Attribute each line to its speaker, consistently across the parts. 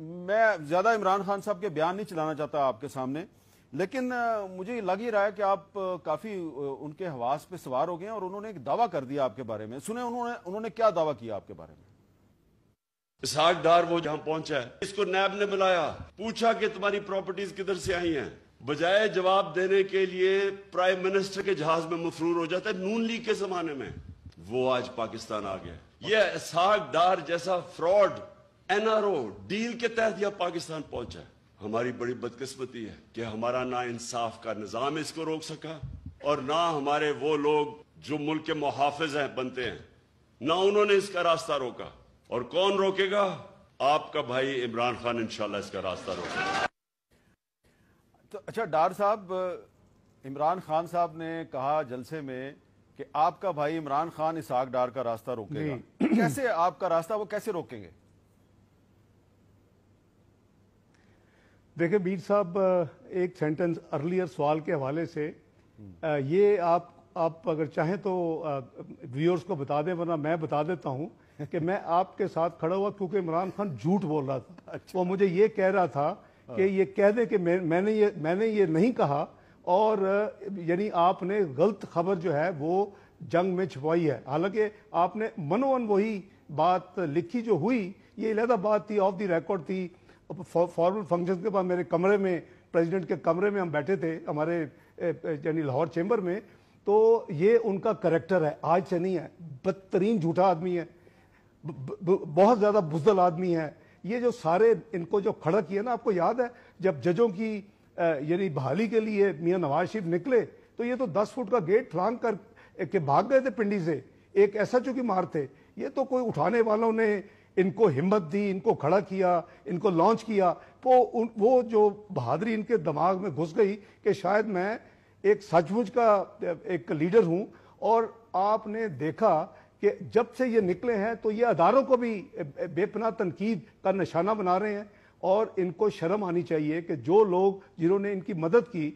Speaker 1: मैं ज़्यादा इमरान खान साहब के बयान नहीं चलाना चाहता आपके सामने, लेकिन मुझे लग ही रहा है कि आप काफ़ी उनके हवास पे सवार हो गए और उन्होंने एक दावा कर दिया आपके बारे में। सुने उन्होंने उन्होंने क्या दावा किया आपके बारे में?
Speaker 2: इसहाक डार वो जहाँ पहुँचा है, इसको नैब ने बुलाया, पूछा कि तुम्हारी प्रॉपर्टीज़ किधर से आई हैं? बजाय जवाब देने के लिए प्राइम मिनिस्टर के जहाज़ में मफरूर हो जाता है, नून लीग के जमाने में। वो आज पाकिस्तान आ गया ये इसहाक डार जैसा फ्रॉड एनआरओ डील के तहत यह पाकिस्तान पहुँचा। है हमारी बड़ी बदकिस्मती है कि हमारा ना इंसाफ का निज़ाम इसको रोक सका और ना हमारे वो लोग जो मुल्क के मुहाफिज हैं बनते हैं ना उन्होंने इसका रास्ता रोका। और कौन रोकेगा? आपका भाई इमरान खान इंशाल्लाह इसका रास्ता रोकेगा।
Speaker 1: तो अच्छा डार साहब इमरान खान साहब ने कहा जलसे में कि आपका भाई इमरान खान इस आग डार का रास्ता रोकेगा। कैसे आपका रास्ता वो कैसे रोकेंगे?
Speaker 3: देखिए बीर साहब एक सेंटेंस अर्लियर सवाल के हवाले से ये आप आप अगर चाहें तो व्यूअर्स को बता दें वरना मैं बता देता हूँ कि मैं आपके साथ खड़ा हुआ क्योंकि इमरान खान झूठ बोल रहा था। अच्छा। वो मुझे ये कह रहा था कि ये कह दे कि मैं, मैंने ये मैंने ये नहीं कहा और यानी आपने गलत खबर जो है वो जंग में छुपाई है। हालाँकि आपने मनोवन वही बात लिखी जो हुई ये लहदा बात थी ऑफ़ द रिकॉर्ड थी फॉर्मल फ़ंक्शन के बाद मेरे कमरे में प्रेसिडेंट के कमरे में हम बैठे थे, हमारे यानी लाहौर चैम्बर में तो ये उनका करेक्टर है। आज से नहीं है। बदतरीन झूठा आदमी है। बहुत ज़्यादा बुजदल आदमी है। ये जो सारे, इनको जो खड़ा किया ना, आपको याद है? जब जजों की यानी बहाली के लिए मियाँ नवाज़ शरीफ निकले तो ये तो दस फुट का गेट फ्लांग कर, के भाग गए थे पिंडी से। एक ऐसा चूँकि मार थे। ये तो कोई उठाने वालों ने इनको हिम्मत दी, इनको खड़ा किया, इनको लॉन्च किया तो वो जो बहादुरी इनके दिमाग में घुस गई कि शायद मैं एक सचमुच का, एक लीडर हूँ और आपने देखा कि जब से ये निकले हैं तो ये अदारों को भी बेपना तनकीद का निशाना बना रहे हैं और इनको शर्म आनी चाहिए कि जो लोग जिन्होंने इनकी मदद की,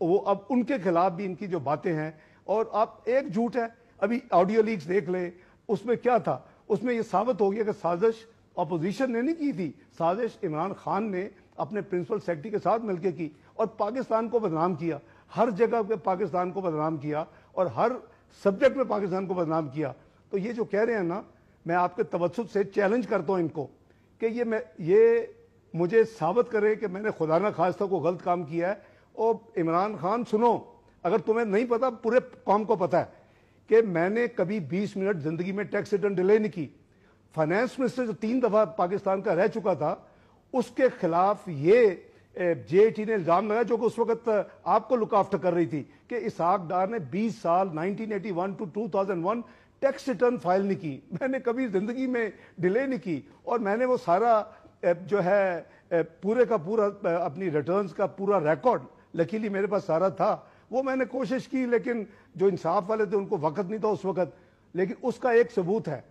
Speaker 3: वो अब उनके खिलाफ भी इनकी जो बातें हैं और आप एक झूठ है। अभी ऑडियो लीक्स देख लें, उसमें क्या था? उसमें यह साबित हो गया कि साजिश अपोजिशन ने नहीं की थी। साजिश इमरान खान ने अपने प्रिंसिपल सेक्रेटरी के साथ मिलकर की और पाकिस्तान को बदनाम किया। हर जगह पे पाकिस्तान को बदनाम किया और हर सब्जेक्ट में पाकिस्तान को बदनाम किया। तो ये जो कह रहे हैं ना, मैं आपके तवसत से चैलेंज करता हूँ इनको कि ये मैं, ये मुझे साबित करे कि मैंने खुदा न खास्ता को गलत काम किया है। और इमरान खान सुनो, अगर तुम्हें नहीं पता, पूरे कौम को पता है। कि मैंने कभी 20 मिनट ज़िंदगी में टैक्स रिटर्न डिले नहीं की। फाइनेंस मिनिस्टर जो तीन दफ़ा पाकिस्तान का रह चुका था, उसके खिलाफ ये जेटी ने इल्ज़ाम लगाया जो कि उस वक्त आपको लुक कर रही थी कि इसाक डार ने 20 साल 1981 टू 2001 टैक्स रिटर्न फ़ाइल नहीं की। मैंने कभी ज़िंदगी में डिले नहीं की और मैंने वो सारा जो है पूरे का पूरा अपनी रिटर्न्स का पूरा रिकॉर्ड लकीली मेरे पास सारा था। वो मैंने कोशिश की, लेकिन जो इंसाफ वाले थे, उनको वक्त नहीं था उस वक्त। लेकिन उसका एक सबूत है।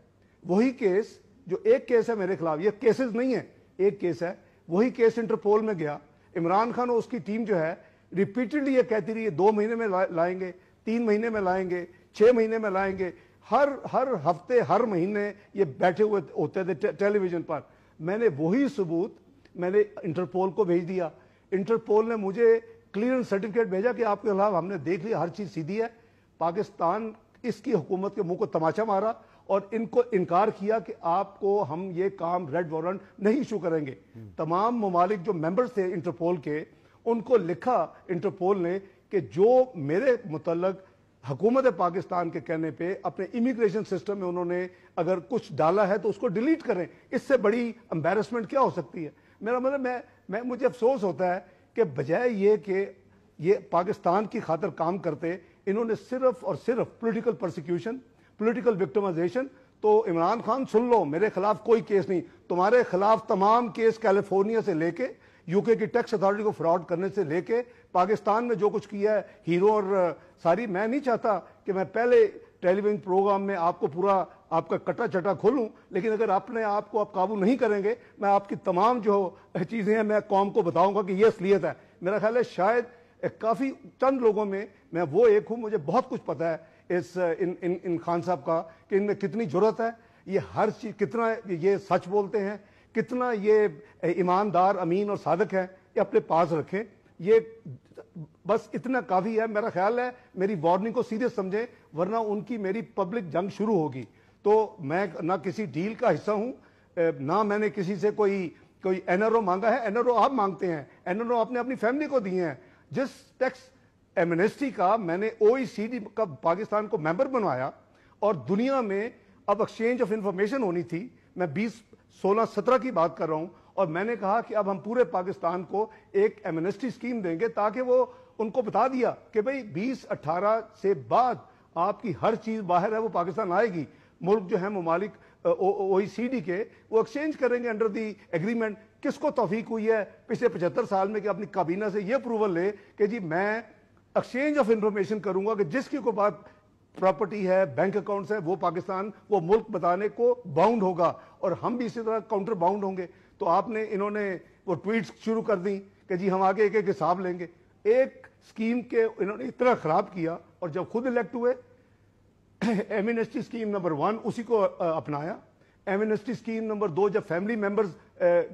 Speaker 3: वही केस, जो एक केस है मेरे खिलाफ, ये केसेस नहीं है, एक केस है। वही केस इंटरपोल में गया। इमरान खान और उसकी टीम जो है, रिपीटेडली ये कहती रही है दो महीने में लाएँगे, तीन महीने में लाएँगे, छह महीने में लाएँगे। हर हर हफ़्ते, हर महीने ये बैठे हुए होते थे टेलीविज़न पर। मैंने वही सबूत, मैंने इंटरपोल को भेज दिया। इंटरपोल ने मुझे क्लियरेंस सर्टिफिकेट भेजा कि आपके खिलाफ हमने देख लिया हर चीज़ सीधी है। पाकिस्तान इसकी हुकूमत के मुँह को तमाचा मारा और इनको इनकार किया कि आपको हम ये काम रेड वारंट नहीं इशू करेंगे। तमाम ममालिक जो मेंबर्स थे इंटरपोल के उनको लिखा इंटरपोल ने कि जो मेरे मुतलक हुकूमत पाकिस्तान के कहने पे अपने इमिग्रेशन सिस्टम में उन्होंने अगर कुछ डाला है तो उसको डिलीट करें। इससे बड़ी एम्बेरसमेंट क्या हो सकती है? मेरा मतलब मैं मैं मुझे अफसोस होता है कि बजाय ये कि ये पाकिस्तान की खातर काम करते, इन्होंने सिर्फ़ और सिर्फ़ पोलिटिकल प्रोसिक्यूशन पोलिटिकल विक्टमाइजेशन तो इमरान खान सुन लो, मेरे खिलाफ कोई केस नहीं। तुम्हारे खिलाफ तमाम केस कैलिफ़ोर्निया से लेके यूके की टैक्स अथॉरिटी को फ्रॉड करने से लेके, पाकिस्तान में जो कुछ किया है हीरो और, सारी, मैं नहीं चाहता कि मैं पहले टेलीविज़न प्रोग्राम में आपको पूरा आपका कटा चटा खोलूं लेकिन अगर अपने आप को आप काबू नहीं करेंगे मैं आपकी तमाम जो चीज़ें हैं मैं कौम को बताऊँगा कि यह असलियत है। मेरा ख्याल है शायद काफ़ी चंद लोगों में मैं वो एक हूँ मुझे बहुत कुछ पता है इस इन इन, इन खान साहब का कि इनमें कितनी ज़रूरत है। ये हर चीज़ कितना ये सच बोलते हैं कितना ये ईमानदार अमीन और सादक है ये अपने पास रखें। ये बस इतना काफ़ी है। मेरा ख्याल है मेरी वार्निंग को सीरियस समझें वरना उनकी मेरी पब्लिक जंग शुरू होगी। तो मैं ना किसी डील का हिस्सा हूँ ना मैंने किसी से कोई कोई एनआरओ मांगा है। एनआरओ आप मांगते हैं। एनआरओ आपने अपनी फैमिली को दिए हैं। जिस टैक्स एमनेस्टी का मैंने ओईसीडी का पाकिस्तान को मेंबर बनवाया और दुनिया में अब एक्सचेंज ऑफ़ इंफॉर्मेशन होनी थी, मैं 20 16 17 की बात कर रहा हूँ और मैंने कहा कि अब हम पूरे पाकिस्तान को एक एमनेस्टी स्कीम देंगे ताकि वो उनको बता दिया कि भाई 20 18 से बाद आपकी हर चीज़ बाहर है, वो पाकिस्तान आएगी। मुल्क जो है ममालिक ओईसीडी के, वो एक्सचेंज करेंगे अंडर दी एग्रीमेंट किसको तोफीक हुई है पिछले पचहत्तर साल में कि अपनी काबीना से ये अप्रूवल ले कि जी मैं एक्सचेंज ऑफ़ इंफॉर्मेशन करूँगा कि जिसकी कोई बात प्रॉपर्टी है बैंक अकाउंट्स है, वो पाकिस्तान, वो मुल्क बताने को बाउंड होगा और हम भी इसी तरह काउंटर बाउंड होंगे। तो आपने इन्होंने वो ट्वीट शुरू कर दी कि जी हम आगे एक एक हिसाब लेंगे। एक स्कीम के इन्होंने इतना खराब किया और जब खुद इलेक्ट हुए एमिनेस्टी स्कीम नंबर वन उसी को अपनाया। एमिनेस्टी स्कीम नंबर दो जब फैमिली मेंबर्स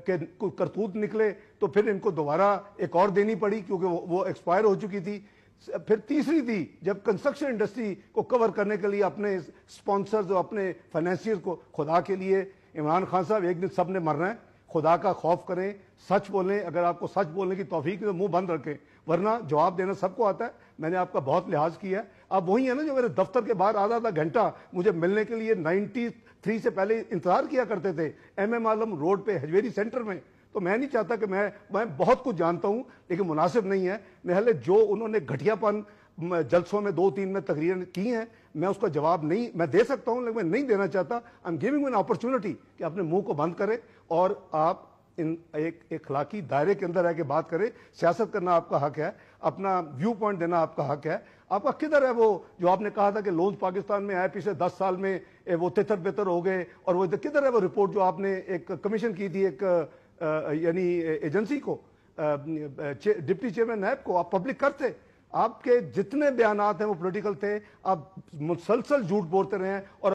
Speaker 3: के करतूत निकले तो फिर इनको दोबारा एक और देनी पड़ी क्योंकि वो, वो एक्सपायर हो चुकी थी। फिर तीसरी थी जब कंस्ट्रक्शन इंडस्ट्री को कवर करने के लिए अपने स्पॉन्सर्स और अपने फाइनेंशियर को खुदा के लिए इमरान खान साहब एक दिन सबने मरना है। खुदा का खौफ करें, सच बोलें, अगर आपको सच बोलने की तोफीक तो मुँह बंद रखें, वरना जवाब देना सबको आता है। मैंने आपका बहुत लिहाज किया है। अब वही है ना जो मेरे दफ्तर के बाहर आधा आधा घंटा मुझे मिलने के लिए 93 से पहले इंतज़ार किया करते थे एम एम आलम रोड पे, हजवेरी सेंटर में। तो मैं नहीं चाहता कि मैं मैं बहुत कुछ जानता हूँ, लेकिन मुनासिब नहीं है। निहले जो उन्होंने घटियापन जलसों में दो तीन में तकरीर की हैं, मैं उसका जवाब नहीं, मैं दे सकता हूँ, लेकिन मैं नहीं देना चाहता। I am giving an opportunity कि अपने मुँह को बंद करें और आप इन एक इखलाकी दायरे के अंदर रह के बात करें। सियासत करना आपका हक है, अपना व्यू पॉइंट देना आपका हक है। आपका किधर है वो जो आपने कहा था कि लोन्स पाकिस्तान में आए पिछले दस साल में वो तितर बेतर हो गए और वो किधर है वो रिपोर्ट जो आपने एक कमीशन की थी, एक यानी एजेंसी को डिप्टी चेयरमैन नैब को आप पब्लिक करते। आपके जितने बयान हैं वो पोलिटिकल थे आप मुसलसल झूठ बोलते रहे और